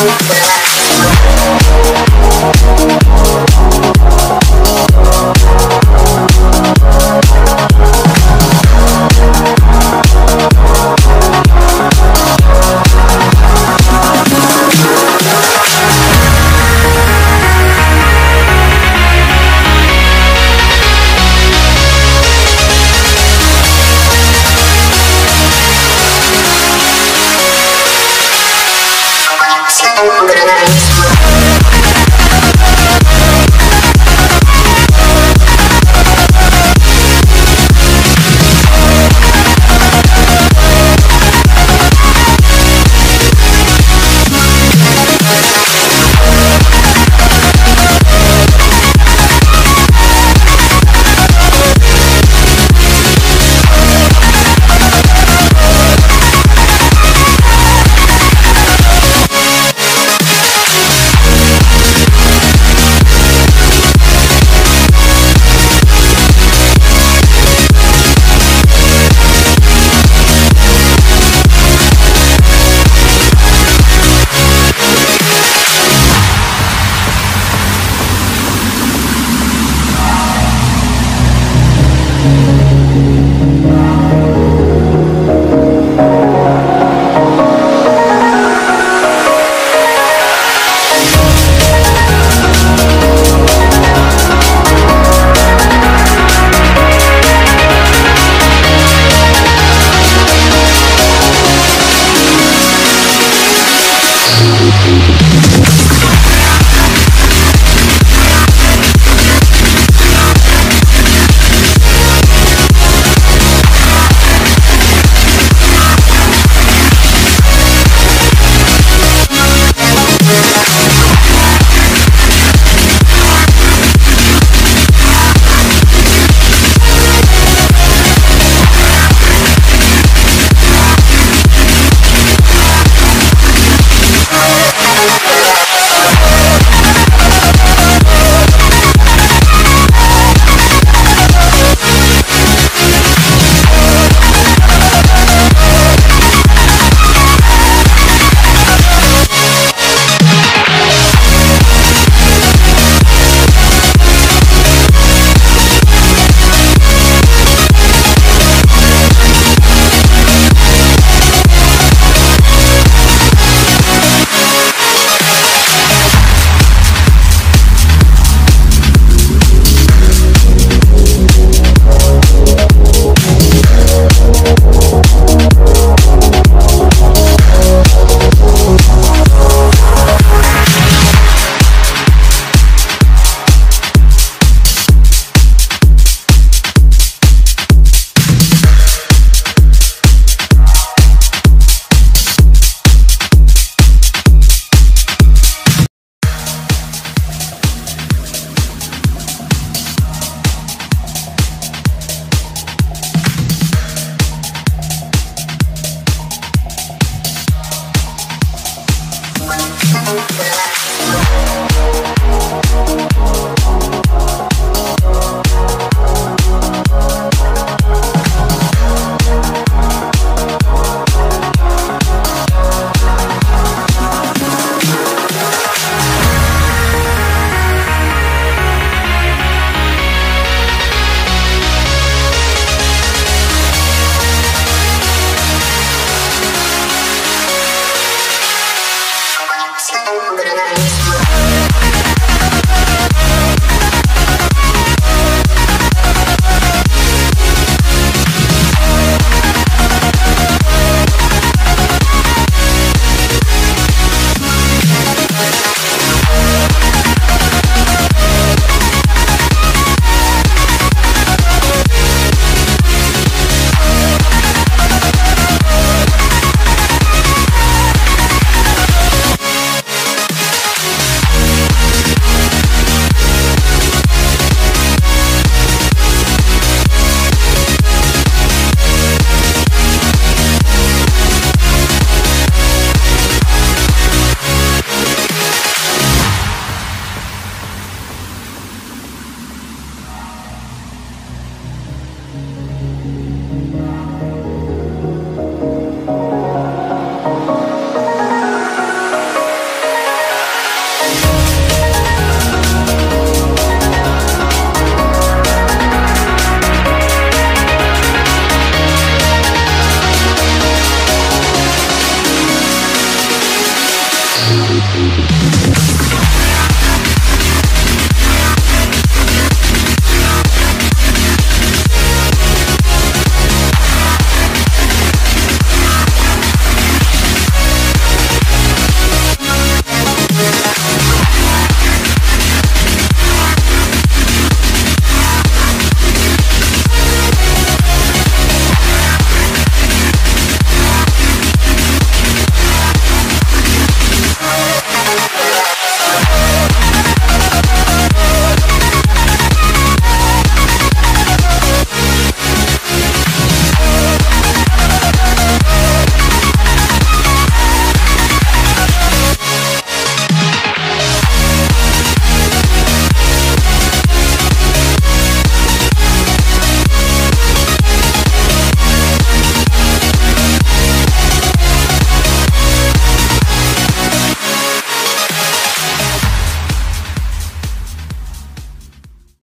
Relax.